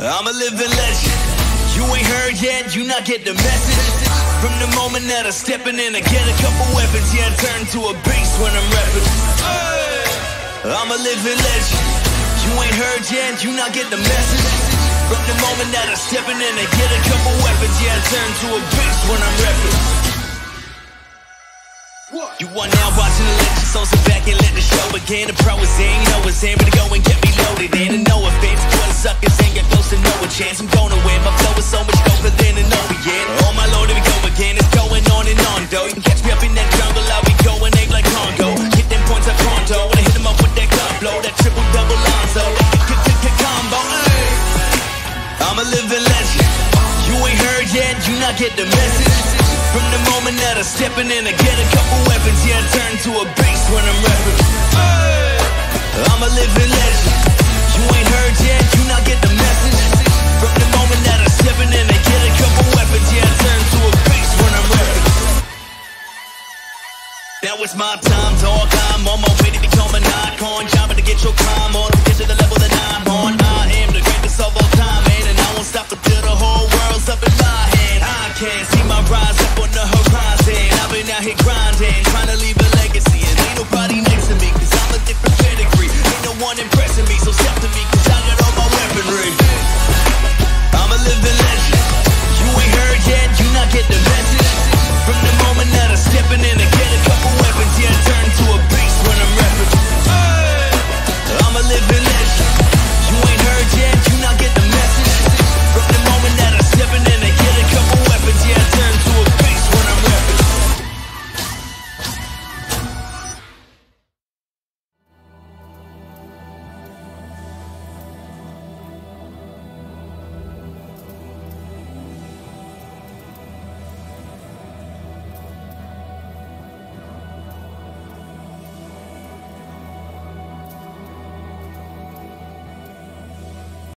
I'm a living legend. You ain't heard yet, you not get the message. From the moment that I'm stepping in, I get a couple weapons, yeah, I turn to a beast when I'm rapping. I'm a living legend. You ain't heard yet, you not get the message. From the moment that I'm stepping in, I get a couple weapons, yeah, I turn to a beast when I'm rapping. You are now watching the legend, so sit back and let the show begin. The pro is in, you know it's in, but go and get me loaded. And no offense, for the suckers ain't got close to no chance. I'm gonna win, my flow is so much doper than an opiate. Oh my lord, here we go again, it's going on and on though. You can catch me up in that jungle, I'll be going ape like Congo. Hit them points up pronto, I hit them up with that gun blow, that triple double Lonzo, that combo. I'm a living legend. You ain't heard yet, you not get the message. From the moment that I'm stepping in, I get a couple weapons, yeah, I turn to a beast when I'm rapping. I'm a living legend. You ain't heard yet, Now it's my time, dog. I'm on my way to become an icon. Jumping to get your climb on, to get to the level that I'm on. I am the greatest of all time, man, and I won't stop until the whole world's up in my hand. I can't see my rise up on the horizon. I've been out here grinding, trying to leave a legacy, and ain't nobody next to me, cause I'm a different pedigree. Ain't no one impressing me, so step to me, 'cause